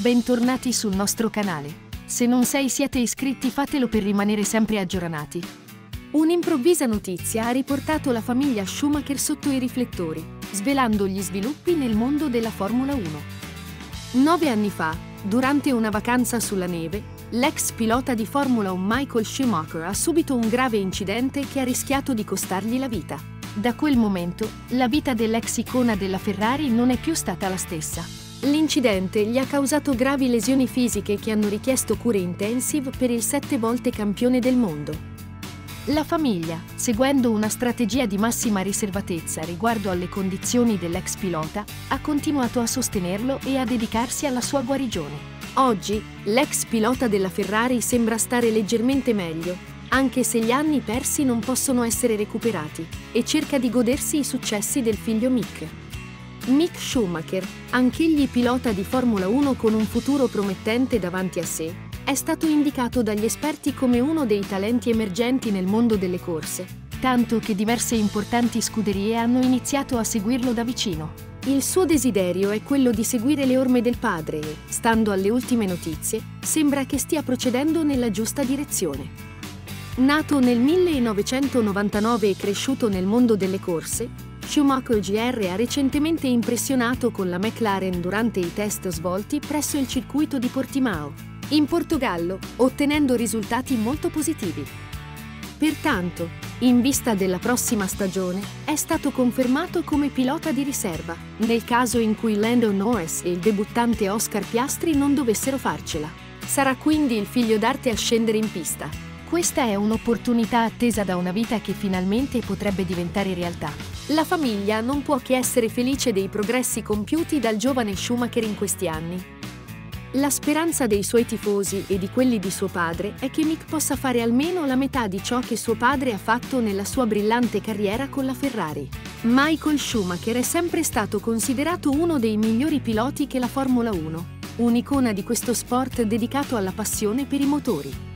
bentornati sul nostro canale. Se non sei siete iscritti fatelo per rimanere sempre aggiornati. Un'improvvisa notizia ha riportato la famiglia Schumacher sotto i riflettori, svelando gli sviluppi nel mondo della Formula 1. Nove anni fa, durante una vacanza sulla neve, l'ex pilota di Formula 1 Michael Schumacher ha subito un grave incidente che ha rischiato di costargli la vita. Da quel momento, la vita dell'ex icona della Ferrari non è più stata la stessa. L'incidente gli ha causato gravi lesioni fisiche che hanno richiesto cure intensive per il sette volte campione del mondo. La famiglia, seguendo una strategia di massima riservatezza riguardo alle condizioni dell'ex pilota, ha continuato a sostenerlo e a dedicarsi alla sua guarigione. Oggi, l'ex pilota della Ferrari sembra stare leggermente meglio, anche se gli anni persi non possono essere recuperati, e cerca di godersi i successi del figlio Mick. Mick Schumacher, anch'egli pilota di Formula 1 con un futuro promettente davanti a sé, è stato indicato dagli esperti come uno dei talenti emergenti nel mondo delle corse, tanto che diverse importanti scuderie hanno iniziato a seguirlo da vicino. Il suo desiderio è quello di seguire le orme del padre e, stando alle ultime notizie, sembra che stia procedendo nella giusta direzione. Nato nel 1999 e cresciuto nel mondo delle corse, Schumacher GR ha recentemente impressionato con la McLaren durante i test svolti presso il circuito di Portimao, in Portogallo, ottenendo risultati molto positivi. Pertanto, in vista della prossima stagione, è stato confermato come pilota di riserva, nel caso in cui Lando Norris e il debuttante Oscar Piastri non dovessero farcela. Sarà quindi il figlio d'arte a scendere in pista. Questa è un'opportunità attesa da una vita che finalmente potrebbe diventare realtà. La famiglia non può che essere felice dei progressi compiuti dal giovane Schumacher in questi anni la speranza dei suoi tifosi e di quelli di suo padre è che Mick possa fare almeno la metà di ciò che suo padre ha fatto nella sua brillante carriera con la Ferrari. Michael Schumacher è sempre stato considerato uno dei migliori piloti che la Formula 1, un'icona di questo sport dedicato alla passione per i motori.